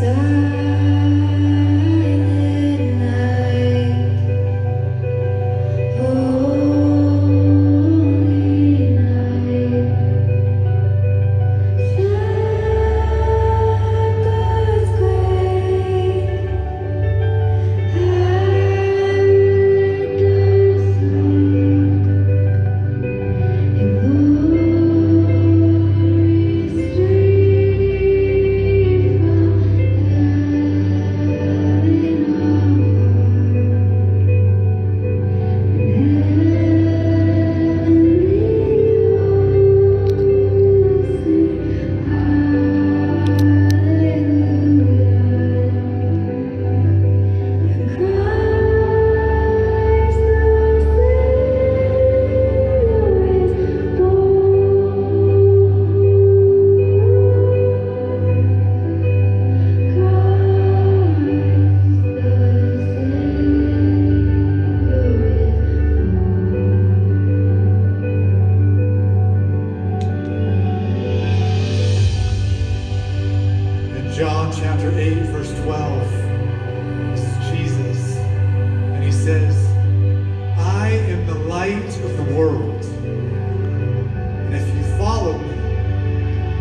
inside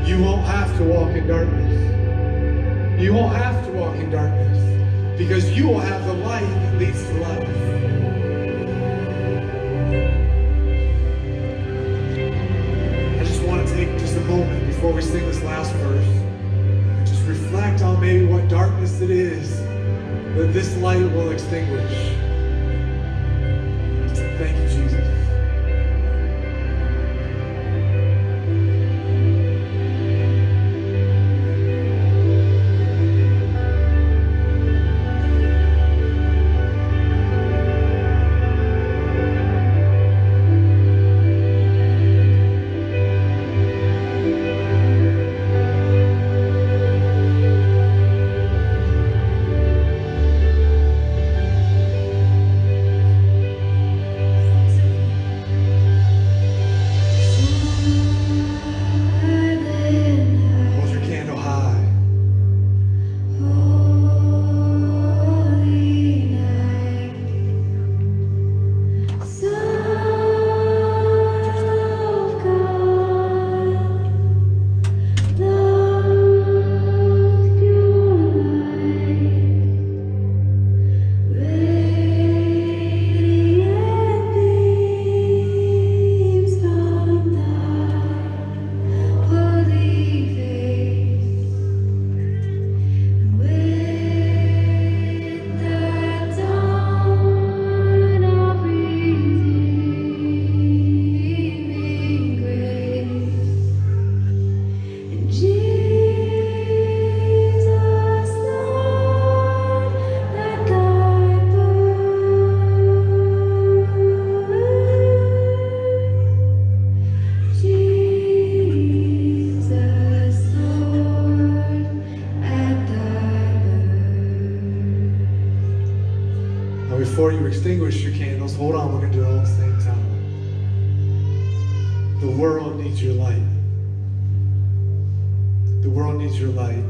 You won't have to walk in darkness. You won't have to walk in darkness because you will have the light that leads to life. I just want to take just a moment before we sing this last verse and just reflect on maybe what darkness it is that this light will extinguish. Thank you, Jesus. Now, before you extinguish your candles, hold on, we're going to do it all at the same time. The world needs your light. The world needs your light.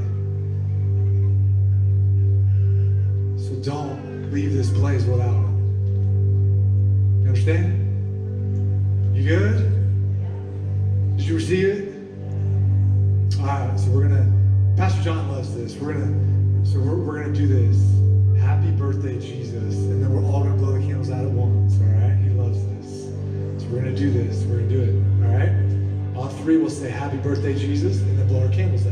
So don't leave this place without it. You understand? You good? Did you receive it? All right, so we're gonna. Pastor John loves this. We're gonna. So we're, we're gonna do this. Happy birthday, Jesus, Happy birthday, Jesus, and then blow our candles out.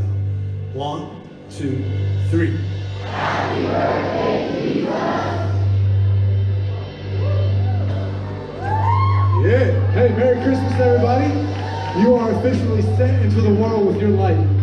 One, two, three. Yeah. Hey, Merry Christmas, everybody. You are officially sent into the world with your light.